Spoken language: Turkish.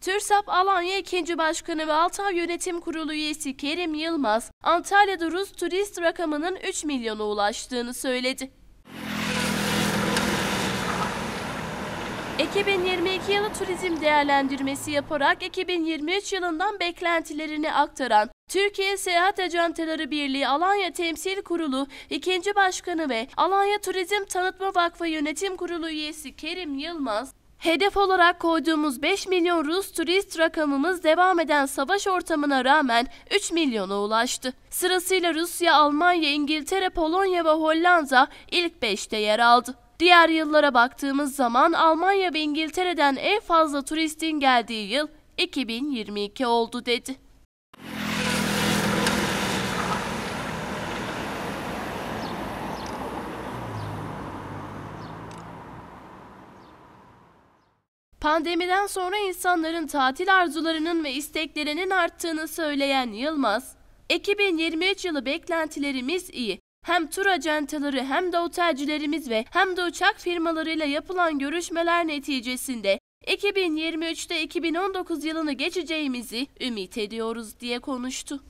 TÜRSAP Alanya 2. Başkanı ve Altay Yönetim Kurulu üyesi Kerim Yılmaz, Antalya'da Rus turist rakamının 3 milyona ulaştığını söyledi. 2022 yılı turizm değerlendirmesi yaparak 2023 yılından beklentilerini aktaran Türkiye Seyahat Ajantaları Birliği Alanya Temsil Kurulu 2. Başkanı ve Alanya Turizm Tanıtma Vakfı Yönetim Kurulu üyesi Kerim Yılmaz, Hedef olarak koyduğumuz 5 milyon Rus turist rakamımız devam eden savaş ortamına rağmen 3 milyona ulaştı. Sırasıyla Rusya, Almanya, İngiltere, Polonya ve Hollanda ilk 5'te yer aldı. Diğer yıllara baktığımız zaman Almanya ve İngiltere'den en fazla turistin geldiği yıl 2022 oldu dedi. Pandemiden sonra insanların tatil arzularının ve isteklerinin arttığını söyleyen Yılmaz, 2023 yılı beklentilerimiz iyi. Hem tur ajantaları hem de otelcilerimiz ve hem de uçak firmalarıyla yapılan görüşmeler neticesinde 2023'te 2019 yılını geçeceğimizi ümit ediyoruz diye konuştu.